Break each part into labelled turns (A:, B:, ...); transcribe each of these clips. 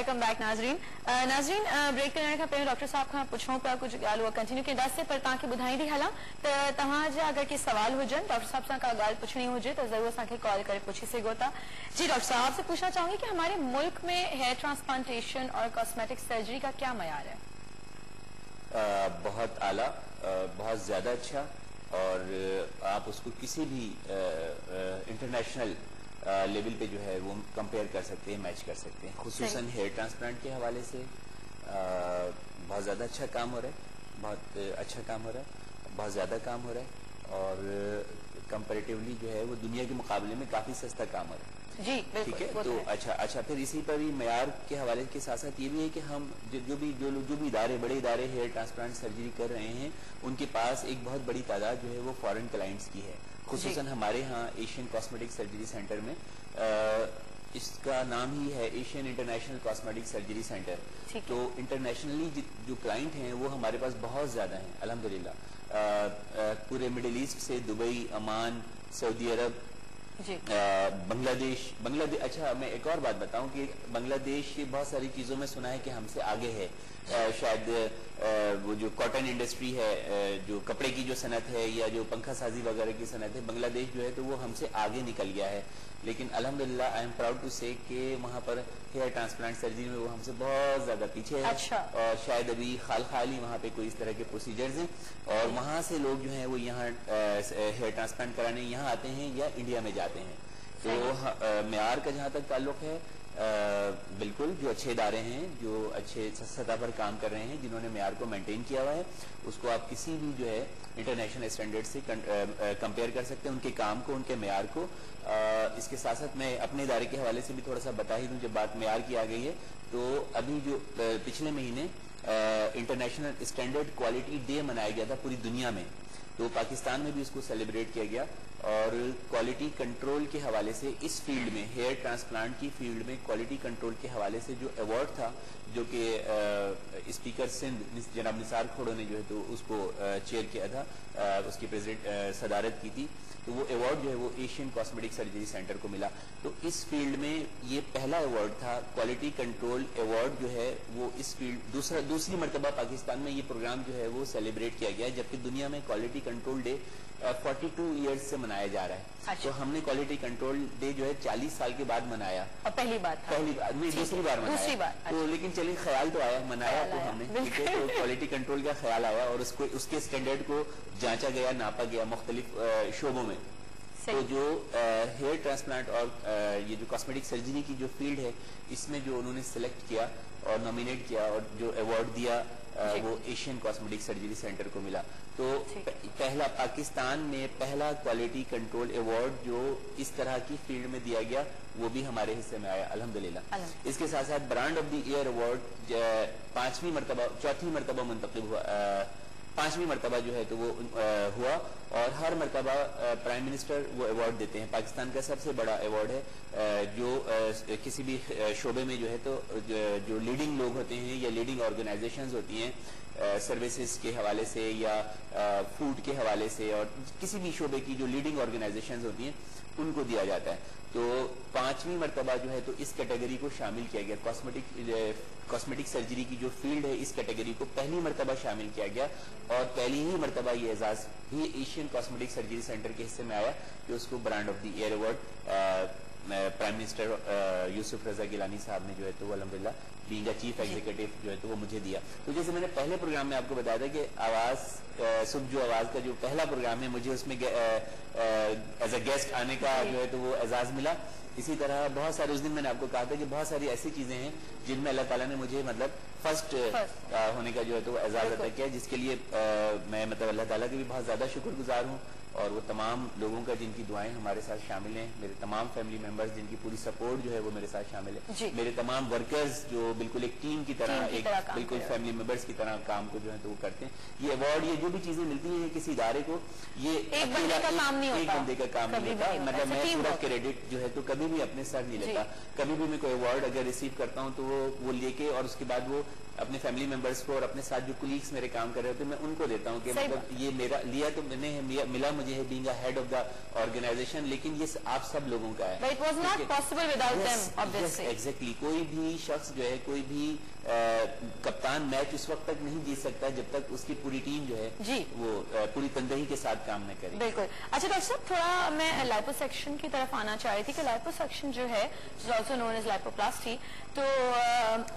A: Welcome back ناظرین۔ ناظرین break کرنے کا پہلے ڈاکٹر صاحب کا پوچھوں پا کچھ گال ہوا کنٹینیو کے دس سے پر تاکہ بدھائیں دی حالا۔ تہاں جا اگر کی سوال ہو جائیں ڈاکٹر صاحب سے کا گال پوچھنی ہو جائے، تو ضرور سا کال کرے پوچھی سے گوتا۔ جی ڈاکٹر صاحب سے پوچھنا چاہوں گی کہ ہمارے ملک میں ہیئر ٹرانسپلانٹیشن اور کاسمیٹک سرجری کا کیا معیار ہے؟
B: بہت اعلیٰ بہت زیادہ اچھا۔ اور آپ اس کو کسی بھی لیول پہ جو ہے وہ کمپیئر کر سکتے ہیں میچ کر سکتے ہیں۔ خصوصاً ہیئر ٹرانسپلانٹ کے حوالے سے بہت زیادہ اچھا کام ہو رہا ہے۔ بہت اچھا کام ہو رہا ہے۔ بہت زیادہ کام ہو رہا ہے۔ اور کمپیریٹیولی جو ہے وہ دنیا کے مقابلے میں کافی سستا کام ہو رہا ہے۔
A: جی
B: ٹھیک ہے؟ تو اچھا اچھا پھر اسی پر بھی معیار کے حوالے کے ساتھ ساتھ یہ بھی ہے کہ ہم جو بھی جو جو بھی ادارے بڑے ادارے ہیئر ٹرانسپلانٹ سرجری کر رہے ہیں ان کے پاس ایک بہت بڑی تعداد جو ہے وہ فورن کلائنٹس کی ہے۔ خصوصاً جی۔ ہمارے ہاں ایشین کاسمیٹک سرجری سینٹر میں اس کا نام ہی ہے Asian international cosmetic surgery centre تو انٹرنیشنلی جو کلائنٹ ہیں وہ ہمارے پاس بہت زیادہ ہیں الحمدللہ پورے مڈل ایسٹ سے دبئی امان سعودی عرب۔ جی۔ بنگلہ دیش بنگلہ دیش اچھا میں ایک اور بات بتاؤں کہ بنگلہ دیش بہت ساری چیزوں میں سنا ہے کہ ہم سے آگے ہے۔ شاید وہ جو کاٹن انڈسٹری ہے جو کپڑے کی جو صنعت ہے یا جو پنکھا سازی وغیرہ کی صنعت ہے، بنگلہ دیش جو ہے تو وہ ہم سے آگے نکل گیا ہے۔ لیکن الحمدللہ آئی ایم پراؤڈ ٹو سے کہ وہاں پر ہیئر ٹرانسپلانٹ سرجری میں وہ ہم سے بہت زیادہ پیچھے ہے اچھا۔ اور شاید ابھی خال خال ہی وہاں پہ کوئی اس طرح کے پروسیجرز ہیں اور وہاں سے لوگ جو ہیں وہ یہاں ہیئر ٹرانسپلانٹ کرانے یہاں آتے ہیں یا انڈیا میں جاتے ہیں تو معیار کا جہاں تک تعلق ہے بالکل جو اچھے ادارے ہیں، جو اچھے سطح پر کام کر رہے ہیں، جنہوں نے معیار کو مینٹین کیا ہوا ہے، اس کو آپ کسی بھی جو ہے انٹرنیشنل اسٹینڈرڈ سے کمپیئر کر سکتے ہیں، ان کے کام کو، ان کے معیار کو۔ اس کے ساتھ ساتھ میں اپنے ادارے کے حوالے سے بھی تھوڑا سا بتا ہی دوں، جب بات معیار کی آ گئی ہے، تو ابھی جو پچھلے مہینے انٹرنیشنل اسٹینڈرڈ کوالٹی ڈے منایا گیا تھا پوری دنیا میں۔ تو پاکستان میں بھی اس کو سیلیبریٹ کیا گیا۔ اور کوالٹی کنٹرول کے حوالے سے اس فیلڈ میں ہیئر ٹرانسپلانٹ کی فیلڈ میں کوالٹی کنٹرول کے حوالے سے جو ایوارڈ تھا، جو کہ اسپیکر سندھ، جناب نثار کھوڑوں نے جو ہے تو اس کو چیئر کیا تھا اس کی پریزیڈنٹ صدارت کی تھی تو وہ ایوارڈ جو ہے وہ ایشین کاسمیٹک سرجری سینٹر کو ملا۔ تو اس فیلڈ میں یہ پہلا ایوارڈ تھا کوالٹی کنٹرول ایوارڈ جو ہے وہ اس فیلڈ دوسرا دوسری مرتبہ پاکستان میں یہ پروگرام جو ہے وہ سیلیبریٹ کیا گیا ہے جبکہ دنیا میں quality control day forty two years سے منایا جا رہا ہے۔ اچھا۔ تو ہم نے کوالٹی کنٹرول ڈے جو ہے چالیس سال کے بعد منایا۔
A: پہلی بار
B: پہلی بار دوسری بار منایا۔ تو لیکن چلیے خیال تو آیا منایا تو ہم نے کوالٹی کنٹرول کا خیال آیا اور اس کے اسٹینڈرڈ کو جانچا گیا ناپا گیا مختلف شعبوں میں۔ تو جو ہیئر ٹرانسپلانٹ اور یہ جو کاسمیٹک سرجری کی جو فیلڈ ہے اس میں جو انہوں نے سلیکٹ کیا اور نامینیٹ کیا اور جو ایوارڈ دیا جی۔ وہ ایشین کاسمیٹک سرجری سینٹر کو ملا۔ تو پہلا پاکستان میں پہلا کوالٹی کنٹرول ایوارڈ جو اس طرح کی فیلڈ میں دیا گیا وہ بھی ہمارے حصے میں آیا الحمدللہ۔ اس کے ساتھ ساتھ brand of the year award پانچویں مرتبہ چوتھی مرتبہ منتخب ہوا پانچویں مرتبہ جو ہے تو وہ ہوا اور ہر مرتبہ پرائم منسٹر وہ ایوارڈ دیتے ہیں۔ پاکستان کا سب سے بڑا ایوارڈ ہے۔ جو کسی بھی شعبے میں جو ہے تو، جو لیڈنگ لوگ ہوتے ہیں یا لیڈنگ آرگنائزیشنز ہوتی ہیں سروسز کے حوالے سے یا فوڈ کے حوالے سے اور کسی بھی شعبے کی جو لیڈنگ آرگنائزیشنز ہوتی ہیں، ان کو دیا جاتا ہے۔ تو پانچویں مرتبہ جو ہے تو اس کیٹیگری کو شامل کیا گیا۔ کاسمیٹک کاسمیٹک سرجری کی جو فیلڈ ہے اس کیٹیگری کو پہلی مرتبہ شامل کیا گیا اور پہلی ہی مرتبہ یہ اعزاز بھی ایشین کاسمیٹک سرجری سینٹر کے حصے میں آیا کہ اس کو brand of the year award prime minister Yusuf Raza Gilani صاحب نے جو ہے تو وہ الحمدللہ بینگ اے چیف ایگزیکٹو جو ہے تو وہ مجھے دیا۔ تو جیسے میں نے پہلے پروگرام میں آپ کو بتایا تھا کہ آواز صبح جو آواز کا جو پہلا پروگرام ہے مجھے اس میں ایز اے گیسٹ آنے کا جو ہے تو وہ اعزاز ملا۔ اسی طرح بہت سارے اس دن میں نے آپ کو کہا تھا کہ بہت ساری ایسی چیزیں ہیں جن میں اللہ تعالیٰ نے مجھے مطلب فرسٹ ہونے کا جو ہے تو اعزاز عطا کیا جس کے لیے میں مطلب اللہ تعالیٰ کے بھی بہت زیادہ شکر گزار ہوں۔ اور وہ تمام لوگوں کا جن کی دعائیں ہمارے ساتھ شامل ہیں میرے تمام فیملی ممبرز جن کی پوری سپورٹ جو ہے وہ میرے ساتھ شامل ہے جی۔ میرے تمام ورکرز جو بالکل ایک ٹیم کی طرح ایک بالکل فیملی ممبرز کی طرح کام کو جو ہے تو وہ کرتے ہیں۔ یہ ایوارڈ یہ جو بھی چیزیں ملتی ہیں کسی ادارے کو یہ ایک بندے کا کام نہیں ہوتا۔ مطلب میں پورا کریڈٹ جو ہے تو کبھی بھی اپنے سر نہیں لیتا۔ جی۔ کبھی بھی میں کوئی ایوارڈ اگر ریسیو کرتا ہوں تو وہ لے کے اور اس کے بعد وہ اپنے فیملی ممبرس کو اور اپنے ساتھ جو کولیگس میرے کام کر رہے ہوتے ہیں میں ان کو دیتا ہوں کہ مطلب یہ میرا لیا تو میں نے ملا مجھے ہے being head of the organisation لیکن یہ آپ سب لوگوں کا ہے. ایگزیکٹلی کوئی بھی شخص جو ہے کوئی بھی کپتان میچ اس وقت تک نہیں جیت سکتا جب تک اس کی پوری ٹیم جو ہے
A: جی۔
B: وہ پوری تندہی کے ساتھ کام نہ کرے۔
A: بالکل۔ اچھا ڈاکٹر صاحب تھوڑا میں لائپو سیکشن کی طرف آنا چاہ رہی تھی کہ لائپو سیکشن جو ہے آلسو نون تو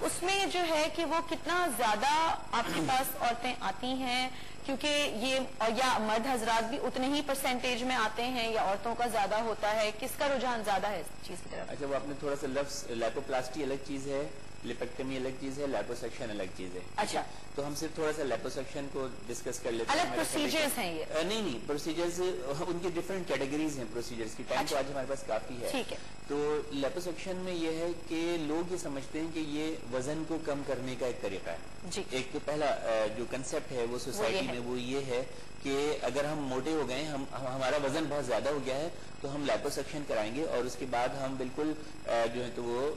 A: اس میں جو ہے کہ وہ کتنا زیادہ آپ کے پاس عورتیں آتی ہیں؟ کیونکہ یہ یا مرد حضرات بھی اتنے ہی پرسنٹیج میں آتے ہیں یا عورتوں کا زیادہ ہوتا ہے؟ کس کا رجحان زیادہ ہے اس چیز کی طرف؟
B: اچھا وہ آپ نے تھوڑا سا لفظ لیپوپلاسٹی الگ چیز ہے۔ لپیکٹمی الگ چیز ہے لیپو سیکشن الگ چیز ہے
A: اچھا۔
B: تو ہم صرف تھوڑا سا لیپو سیکشن کو ڈسکس کر لیتے ہیں۔
A: الگ پروسیجرز ہیں یہ۔
B: نہیں نہیں پروسیجرز ان کی ڈفرینٹ کیٹیگریز ہیں پروسیجرز کی۔ ٹائم تو آج ہمارے پاس کافی
A: ہے۔
B: تو لیپو سیکشن میں یہ ہے کہ لوگ یہ سمجھتے ہیں کہ یہ وزن کو کم کرنے کا ایک طریقہ ہے۔
A: جی۔
B: ایک تو پہلا جو کنسپٹ ہے وہ سوسائٹی میں وہ یہ ہے کہ اگر ہم موٹے ہو گئے ہم ہمارا وزن بہت زیادہ ہو گیا ہے تو ہم لیپو سیکشن کرائیں گے اور اس کے بعد ہم بالکل جو ہے تو وہ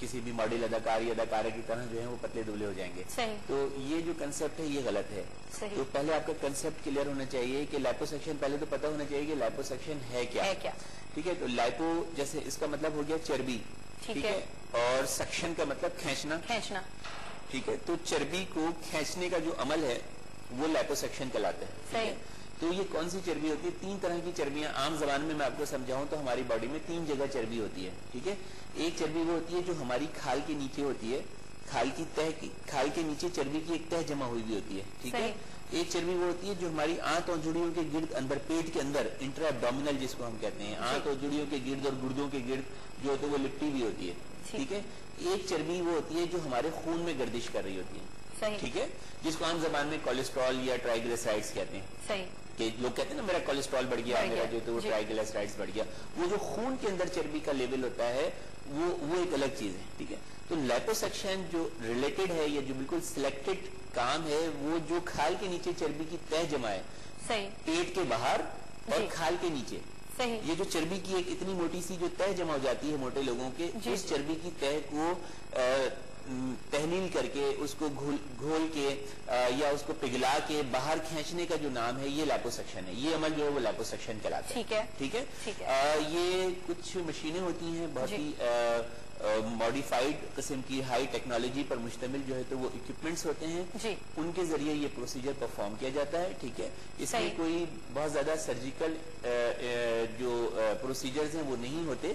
B: کسی بھی ماڈل اداکار یا اداکارہ کی طرح جو ہے وہ پتلے دبلے ہو جائیں گے۔ تو یہ جو کنسپٹ ہے یہ غلط ہے۔ تو پہلے آپ کا کنسپٹ کلیئر ہونا چاہیے کہ لیپو سیکشن پہلے تو پتا ہونا چاہیے کہ لیپو سیکشن ہے کیا۔ ٹھیک ہے؟ تو لائپو جیسے اس کا مطلب ہو گیا چربی۔ ٹھیک ہے۔ اور سیکشن کا مطلب کھینچنا۔
A: کھینچنا۔
B: ٹھیک ہے؟ تو چربی کو کھینچنے کا جو عمل ہے وہ لیپو سیکشن کہلاتا ہے۔ تو یہ کون سی چربی ہوتی ہے؟ تین طرح کی چربیاں عام زبان میں میں آپ کو سمجھاؤں تو ہماری باڈی میں تین جگہ چربی ہوتی ہے ٹھیک ہے؟ ایک چربی وہ ہوتی ہے جو ہماری کھال کے نیچے ہوتی ہے کھال کی تہ کی کھال کے نیچے چربی کی ایک تہ جمع ہوئی بھی ہوتی ہے ٹھیک ہے؟ ایک چربی وہ ہوتی ہے جو ہماری آنت اور جڑیوں کے گرد اندر پیٹ کے اندر انٹر ایبڈومینل جس کو ہم کہتے ہیں آنت اور جڑیوں کے گرد اور گردوں کے گرد جو ہوتے ہیں وہ لپٹی بھی ہوتی ہے ٹھیک ہے؟ ایک چربی وہ ہوتی ہے جو ہمارے خون میں گردش کر رہی ہوتی ہے ٹھیک ہے؟ جس کو عام زبان میں کولیسٹرول یا ٹرائیگلیسرائڈس کہتے ہیں. کہ لوگ کہتے ہیں نا میرا کولیسٹرول بڑھ گیا میرا جو تو وہ ٹرائیگلیسرائڈس بڑھ گیا. وہ جو خون کے اندر چربی کا لیول ہوتا ہے وہ وہ ایک الگ چیز ہے ٹھیک ہے؟ تو لیپوسیکشن جو ریلیٹڈ ہے یا جو بالکل سلیکٹڈ کام ہے وہ جو کھال کے نیچے چربی کی تہ جمع ہے پیٹ کے باہر اور کھال کے نیچے یہ جو چربی کی ایک اتنی موٹی سی جو تہ جمع ہو جاتی ہے موٹے لوگوں کے اس چربی کی تہ کو تحلیل کر کے اس کو گھول کے یا اس کو پگھلا کے باہر کھینچنے کا جو نام ہے یہ لیپو سیکشن ہے۔ یہ عمل جو ہے وہ لیپو سیکشن کہلاتا ہے۔ ٹھیک ہے۔ یہ کچھ مشینیں ہوتی ہیں بہت ہی ماڈیفائڈ قسم کی ہائی ٹیکنالوجی پر مشتمل جو ہے تو وہ اکوپمنٹس ہوتے ہیں۔ جی۔ ان کے ذریعے یہ پروسیجر پرفارم کیا جاتا ہے ٹھیک ہے؟ اس میں کوئی بہت زیادہ سرجیکل جو پروسیجرز ہیں وہ نہیں ہوتے۔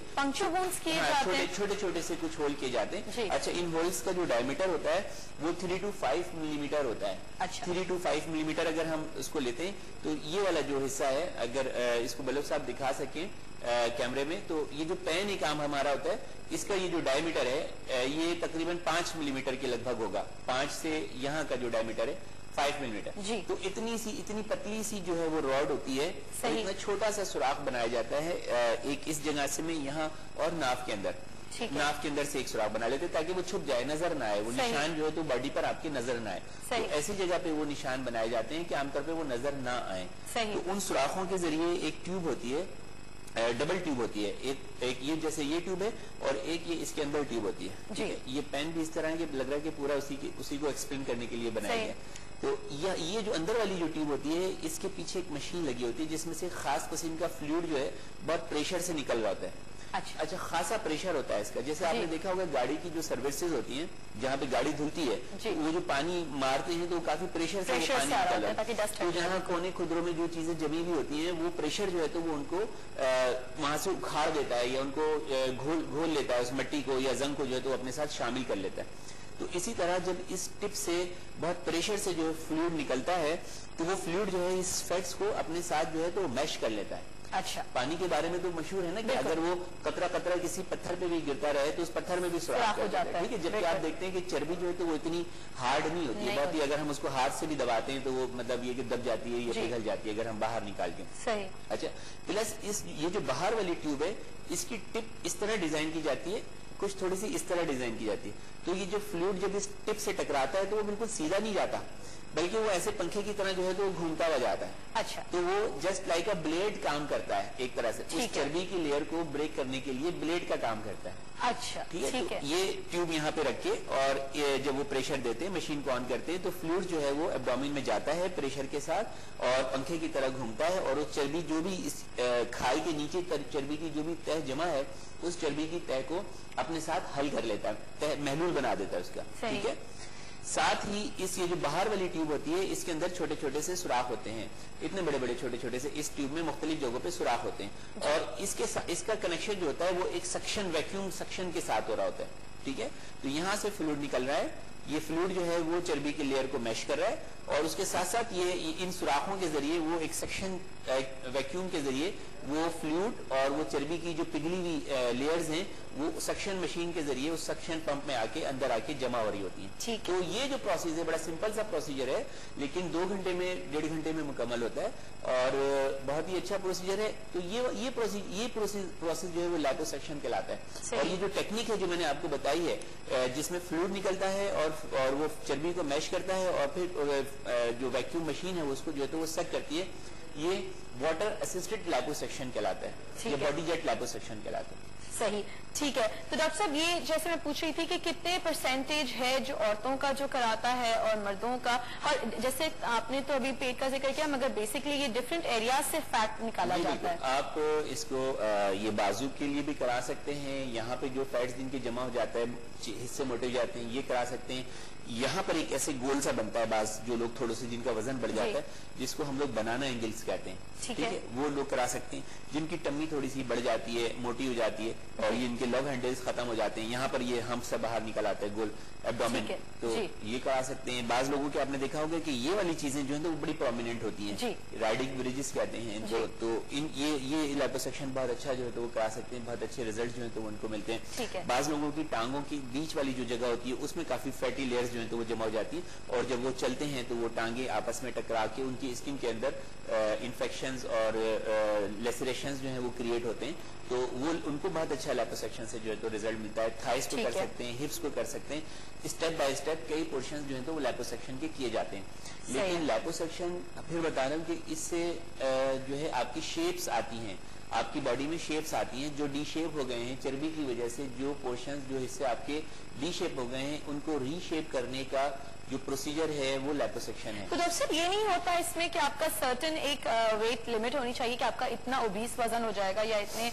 B: چھوٹے چھوٹے سے کچھ ہول کیے جاتے ہیں۔ اچھا ان ہولز کا جو ڈائمیٹر ہوتا ہے وہ three two five millimetre ہوتا ہے۔ Three two five millimetre اگر ہم اس کو لیتے ہیں تو یہ والا جو حصہ ہے اگر اس کو بلوک صاحب دکھا سکیں۔ کیمرے میں تو یہ جو پین ایک کام ہمارا ہوتا ہے اس کا یہ جو ڈائی میٹر ہے یہ تقریباً پانچ ملی میٹر کے لگ بھگ ہوگا۔ پانچ سے یہاں کا جو ڈائی میٹر ہے فائیو ملی میٹر تو اتنی سی اتنی پتلی سی جو ہے وہ راڈ ہوتی ہے اتنا چھوٹا سا سوراخ بنایا جاتا ہے ایک اس جگہ سے میں یہاں اور ناف کے اندر۔ ناف کے اندر سے ایک سوراخ بنا لیتے تاکہ وہ چھپ جائے نظر نہ آئے۔ وہ نشان جو ہے تو باڈی پر آپ کی نظر نہ آئے۔ تو ایسی جگہ پہ وہ نشان بنائے جاتے ہیں کہ عام طور پہ وہ نظر نہ آئے۔ تو ان سوراخوں کے ذریعے ایک ٹیوب ہوتی ہے ڈبل ٹیوب ہوتی ہے۔ ایک یہ جیسے یہ ٹیوب ہے اور ایک یہ اس کے اندر ٹیوب ہوتی ہے۔ جی۔ یہ پین بھی اس طرح ہے کہ لگ رہا ہے کہ پورا اسی اسی کو ایکسپلین کرنے کے لیے بنایا گیا تو یہ جو اندر والی جو ٹیوب ہوتی ہے اس کے پیچھے ایک مشین لگی ہوتی ہے جس میں سے خاص قسم کا فلوڈ جو ہے بہت پریشر سے نکل رہا ہوتا ہے۔ اچھا۔ اچھا خاصا پریشر ہوتا ہے اس کا۔ جیسے آپ نے دیکھا ہوگا گاڑی کی جو سروسز ہوتی ہیں جہاں پہ گاڑی دھلتی ہے وہ جو پانی مارتے ہیں تو کافی پریشر سے پانی نکل ہے تو جہاں کونے خدروں میں جو چیزیں جمی ہوئی ہوتی ہیں وہ پریشر جو ہے تو وہ ان کو وہاں سے اکھاڑ دیتا ہے یا ان کو گھول لیتا ہے اس مٹی کو یا زنگ کو جو ہے تو اپنے ساتھ شامل کر لیتا ہے۔ تو اسی طرح جب اس ٹپ سے بہت پریشر سے جو فلوڈ نکلتا ہے تو وہ فلوڈ جو ہے اس فیٹس کو اپنے ساتھ جو ہے تو میش کر لیتا ہے۔ اچھا۔ پانی کے بارے میں تو مشہور ہے نا کہ اگر وہ قطرہ قطرہ کسی پتھر پہ بھی گرتا رہے تو اس پتھر میں بھی سوراخ ہو جاتا ہے۔ جبکہ آپ دیکھتے ہیں کہ چربی جو ہے تو وہ اتنی ہارڈ نہیں ہوتی ہے بہت ہی اگر ہم اس کو ہاتھ سے بھی دباتے ہیں تو وہ مطلب یہ کہ دب جاتی ہے یا جی۔ پگھل جاتی ہے اگر ہم باہر نکالتے ہیں۔ اچھا پلس یہ جو باہر والی ٹیوب ہے اس کی ٹپ اس طرح ڈیزائن کی جاتی ہے کچھ تھوڑی سی اس طرح ڈیزائن کی جاتی ہے۔ تو یہ جو فلوٹ جب اس ٹپ سے ٹکراتا ہے تو وہ بالکل سیدھا نہیں جاتا بلکہ وہ ایسے پنکھے کی طرح جو ہے تو وہ گھومتا ہوا جاتا ہے۔
A: اچھا۔
B: تو وہ جسٹ لائک اے بلیڈ کام کرتا ہے ایک طرح سے۔ اس
A: چربی کی
B: لیئر کو بریک کرنے کے لیے بلیڈ کا کام کرتا ہے۔ اچھا ٹھیک
A: ہے؟
B: یہ ٹیوب
A: یہاں
B: پہ
A: رکھ
B: کے اور جب وہ پریشر دیتے ہیں مشین کو آن کرتے ہیں تو فلوٹ جو ہے وہ ایبڈومن میں جاتا ہے پریشر کے ساتھ اور پنکھے کی طرح گھومتا ہے اور وہ چربی جو بھی اس کھائی کے نیچے چربی کی جو بھی تہ جمع ہے اس چربی کی تہ کو اپنے ساتھ حل کر لیتا ہے محلول بنا دیتا ہے اس کا ٹھیک ہے؟ ساتھ ہی اس یہ جو باہر
A: والی
B: ٹیوب ہوتی ہے اس کے اندر چھوٹے چھوٹے سے سوراخ ہوتے ہیں۔ اتنے بڑے بڑے چھوٹے چھوٹے سے اس ٹیوب میں مختلف جگہوں پہ سوراخ ہوتے ہیں۔ جی۔ اور اس کے کا کنیکشن جو ہوتا ہے وہ ایک سکشن ویکیوم سکشن کے ساتھ ہو رہا ہوتا ہے ٹھیک ہے؟ تو یہاں سے فلوڈ نکل رہا ہے۔ یہ فلوڈ جو ہے وہ چربی کی لیئر کو میش کر رہا ہے۔ اور اس کے ساتھ ساتھ یہ ان سوراخوں کے ذریعے وہ ایک سیکشن ویکیوم کے ذریعے وہ فلوٹ اور وہ چربی کی جو پگلی ہوئی لیئرز ہیں وہ سیکشن مشین کے ذریعے اس سیکشن پمپ میں آ کے اندر آ کے جمع ہو رہی ہوتی ہیں۔ تو یہ جو پروسیز ہے
A: بڑا
B: سمپل سا پروسیجر ہے لیکن دو گھنٹے میں ڈیڑھ گھنٹے میں مکمل ہوتا ہے۔ اور بہت ہی اچھا پروسیجر ہے۔ تو یہ یہ پروسیس جو ہے وہ لیٹو سیکشن کہلاتا ہے۔ اور یہ جو ٹیکنیک ہے جو میں نے
A: آپ
B: کو بتائی ہے جس میں فلوڈ نکلتا ہے اور وہ چربی کو میش کرتا ہے اور پھر جو ویکیوم مشین ہے اس کو جو ہے تو وہ سیک کرتی ہے۔ یہ واٹر اسسٹڈ لیبو سیکشن کہلاتا ہے۔ یہ باڈی جیٹ لیبو سیکشن کہلاتا ہے۔ صحیح۔
A: ٹھیک
B: ہے۔
A: تو
B: ڈاکٹر صاحب یہ جیسے میں
A: پوچھ رہی تھی کہ کتنے پرسنٹیج ہے جو عورتوں کا جو کراتا ہے اور مردوں کا؟ اور جیسے آپ نے تو ابھی پیٹ کا ذکر کیا مگر بیسکلی یہ ڈیفرنٹ ایریاز سے فیٹ نکالا جی، جاتا ہے۔ آپ اس کو یہ بازو
B: کے
A: لیے
B: بھی
A: کرا
B: سکتے ہیں۔ یہاں پہ جو فیٹس جن کے جمع ہو جاتا ہے حصے موٹے جاتے ہیں یہ کرا سکتے ہیں۔ یہاں پر ایک ایسے گول سا بنتا ہے بعض جو لوگ تھوڑے سے جن کا وزن بڑھ جاتا جی۔ ہے جس کو ہم لوگ بنانا انگلز
A: کہتے
B: ہیں۔ ٹھیک ہے۔ وہ لوگ کرا سکتے ہیں۔ جن
A: کی ٹمی
B: تھوڑی سی بڑھ جاتی ہے موٹی ہو جاتی ہے اور یہ ان کے لوگ ہنڈلز ختم ہو جاتے ہیں۔ یہاں پر یہ ہم سے باہر نکل آتا ہے گول ابڈومن تو جی۔ یہ کرا سکتے ہیں۔
A: بعض لوگوں
B: کے
A: آپ
B: نے دیکھا ہوگا کہ یہ والی چیزیں جو ہیں وہ بڑی پرومیننٹ ہوتی ہیں۔ جی۔ رائڈنگ بریجز کہتے ہیں تو یہ لیپو
A: سیکشن
B: بہت اچھا جو ہے
A: تو
B: وہ کرا سکتے ہیں۔ بہت اچھے ریزلٹ جو ہیں تو ان کو ملتے ہیں۔ بعض لوگوں کی ٹانگوں کی بیچ والی جو جگہ ہوتی
A: ہے اس
B: میں کافی فیٹی لیئرز جو ہیں تو وہ جمع ہو جاتی اور جب وہ چلتے ہیں تو وہ ٹانگیں آپس میں ٹکرا کے ان کی اسکن کے اندر انفیکشنز اور لیسریشنز جو ہیں وہ کریئٹ ہوتے ہیں۔ تو وہ ان کو بہت اچھا لیپوسیکشن سے جو ہے تو ریزلٹ ملتا ہے۔ تھائز کو کر سکتے ہیں ہپس کو کر سکتے ہیں۔ سٹیپ بائی سٹیپ
A: کئی
B: پورشنز
A: جو
B: ہیں تو وہ لیپوسیکشن کے کیے جاتے ہیں۔ لیکن لیپوسیکشن پھر بتا رہا ہوں کہ اس سے جو ہے آپ کی
A: شیپس آتی
B: ہیں۔ آپ کی باڈی میں شیپس آتی ہیں جو ڈی شیپ ہو گئے ہیں، چربی کی وجہ سے جو پورشنز جو حصے آپ کے ڈی شیپ ہو گئے ہیں، ان کو ری شیپ کرنے کا جو پروسیجر ہے وہ لیپوسیکشن ہے۔ تو ڈاکٹر یہ نہیں ہوتا اس میں کہ آپ کا
A: سرٹن ایک ویٹ لمٹ ہونی چاہیے کہ آپ کا اتنا اوبیس وزن ہو جائے گا یا اتنے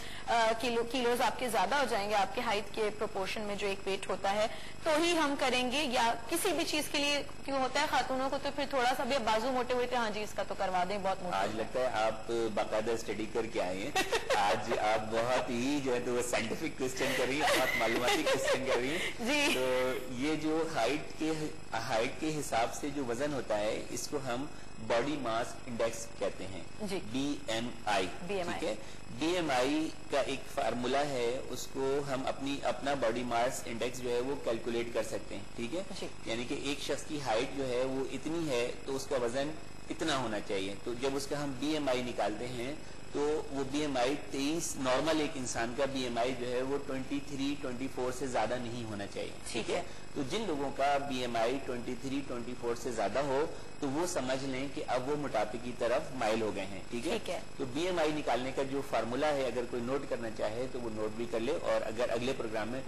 A: کیلوز آپ کے زیادہ ہو جائیں گے آپ کے ہائٹ کے پروپورشن میں جو ایک ویٹ ہوتا ہے تو ہی ہم کریں گے یا کسی بھی چیز کے لیے کیوں ہوتا ہے خاتونوں کو تو پھر تھوڑا سا بھی بازو موٹے ہوئے تھے ہاں جی اس کا تو کروا دیں بہت موٹے آج لگتا ہے آپ باقاعدہ
B: اسٹڈی کر کے آئے ہیں۔ آج آپ بہت ہی جو ہے تو وہ سائنٹیفک کوشچن کر رہی ہیں بہت معلوماتی کوشچن کر رہی ہیں۔ جی۔ تو یہ جو
A: ہائٹ
B: کے ہائٹ کے حساب سے جو وزن ہوتا ہے اس کو ہم باڈی ماس انڈیکس کہتے ہیں۔ بی ایم آئی
A: ٹھیک
B: ہے؟ بی ایم
A: آئی
B: کا ایک فارمولا ہے اس کو ہم اپنی اپنا باڈی ماس انڈیکس جو ہے وہ کیلکولیٹ کر سکتے ہیں۔ ٹھیک ہے؟ یعنی کہ
A: ایک
B: شخص کی ہائٹ جو ہے وہ اتنی ہے تو اس کا وزن اتنا ہونا چاہیے۔ تو جب اس کا ہم بی ایم آئی نکالتے ہیں تو وہ بی ایم آئی تیئیس نارمل ایک انسان کا بی ایم آئی جو ہے وہ ٹوئنٹی تھری
A: ٹوئنٹی فور
B: سے زیادہ نہیں ہونا چاہیے ٹھیک ہے۔ تو جن لوگوں کا B M I twenty three twenty four سے زیادہ ہو تو وہ سمجھ لیں کہ
A: اب وہ
B: موٹاپے کی طرف مائل ہو گئے ہیں ٹھیک ہے؟ تو بی ایم آئی نکالنے کا جو فارمولا ہے اگر کوئی نوٹ کرنا چاہے تو وہ نوٹ بھی کر لے اور اگر اگلے پروگرام میں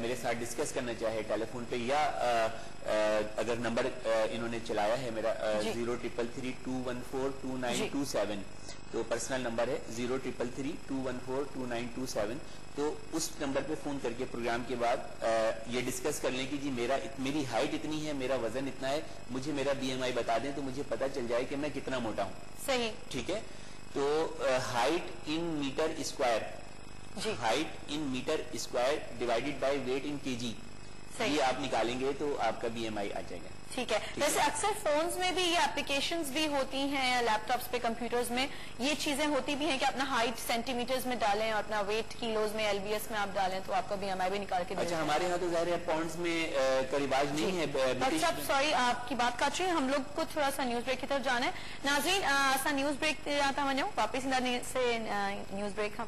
B: میرے ساتھ ڈسکس کرنا چاہے ٹیلی فون
A: پہ
B: یا اگر نمبر انہوں نے چلایا ہے میرا zero triple three two one four two nine two seven. جو پرسنل نمبر ہے zero triple three two one four two nine two seven تو اس نمبر پہ فون کر کے پروگرام کے بعد یہ ڈسکس کر لیں کہ جی میرا میری ہائٹ اتنی ہے میرا وزن اتنا ہے مجھے میرا بی ایم آئی بتا دیں تو
A: مجھے
B: پتا چل جائے کہ میں کتنا موٹا
A: ہوں۔
B: صحیح۔ ٹھیک ہے؟ تو height in metre square height
A: in
B: metre square divided by weight in K G
A: یہ آپ نکالیں گے تو آپ کا بی ایم آئی آ جائے گا۔ ٹھیک ہے۔ ویسے اکثر فونز میں بھی یہ اپلیکیشنز بھی ہوتی ہیں یا لیپ ٹاپس پہ کمپیوٹرز میں۔ یہ چیزیں ہوتی بھی ہیں کہ اپنا ہائٹ سینٹی میٹرز میں ڈالیں اور
B: اپنا
A: ویٹ
B: کیلوز میں ایل بی ایس میں آپ ڈالیں تو آپ کا بی ایم
A: آئی
B: بھی
A: نکال کے اچھا ہمارے یہاں تو ظاہر ہے پونڈز میں کا نہیں جی۔ ہے ڈاکٹر صاحب سوری آپ کی بات کچھ رہے ہیں۔ ہم لوگ کو تھوڑا سا نیوز بریک کی طرف جانا ہے۔ ناظرین ایسا نیوز بریک جاتا ہوں واپس نیوز بریک